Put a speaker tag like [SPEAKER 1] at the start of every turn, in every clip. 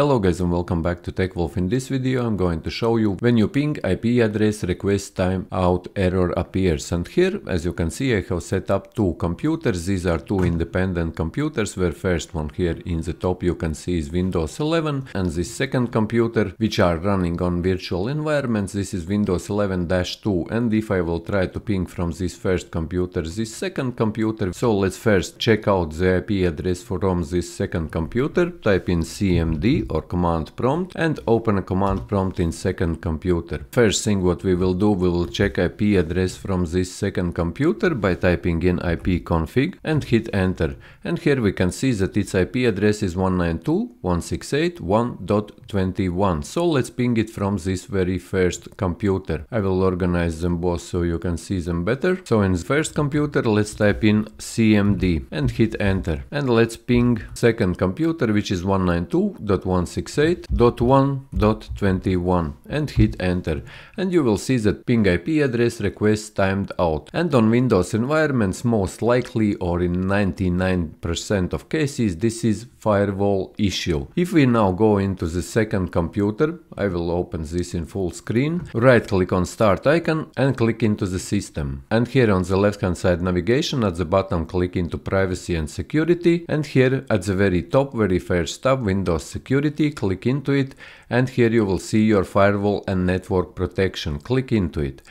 [SPEAKER 1] Hello guys and welcome back to TechWolf. In this video I'm going to show you when you ping IP address request timeout error appears. And here as you can see I have set up two computers. These are two independent computers. Where first one here in the top you can see is Windows 11 and this second computer which are running on virtual environments this is Windows 11-2 and if I will try to ping from this first computer this second computer. So let's first check out the IP address from this second computer. Type in cmd or command prompt and open a command prompt in second computer. First thing what we will do, we will check IP address from this second computer by typing in ipconfig and hit enter. And here we can see that its IP address is 192.168.1.21. So let's ping it from this very first computer. I will organize them both so you can see them better. So in the first computer, let's type in cmd and hit enter. And let's ping second computer, which is 192.168.1.21. 168.1.21 and hit enter. And you will see that ping IP address request timed out. And on Windows environments most likely or in 99% of cases this is firewall issue. If we now go into the second computer, I will open this in full screen, right click on start icon and click into the system. And here on the left hand side navigation. At the bottom click into privacy and security. And here at the very top very first tab Windows security click into it and here you will see your firewall and network protection click into it.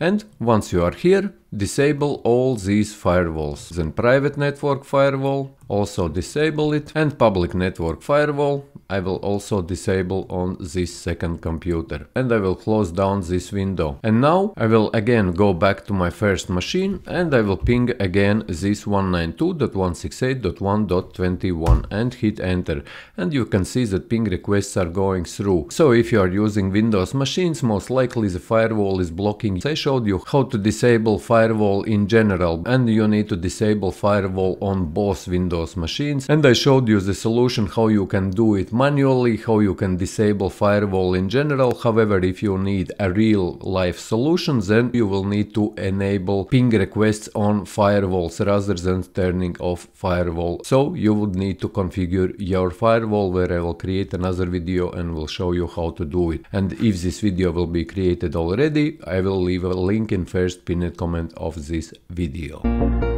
[SPEAKER 1] And once you are here, disable all these firewalls. Then private network firewall, also disable it and public network firewall I will also disable on this second computer and I will close down this window. And now I will again go back to my first machine and I will ping again this 192.168.1.21 and hit enter. And you can see that ping requests are going through. So if you are using Windows machines, most likely the firewall is blocking. I showed you how to disable firewall in general and you need to disable firewall on both Windows machines. And I showed you the solution how you can do it manually how you can disable firewall in general. However, if you need a real life solution, then you will need to enable ping requests on firewalls rather than turning off firewall. So you would need to configure your firewall where I will create another video and will show you how to do it. And if this video will be created already, I will leave a link in first pinned comment of this video.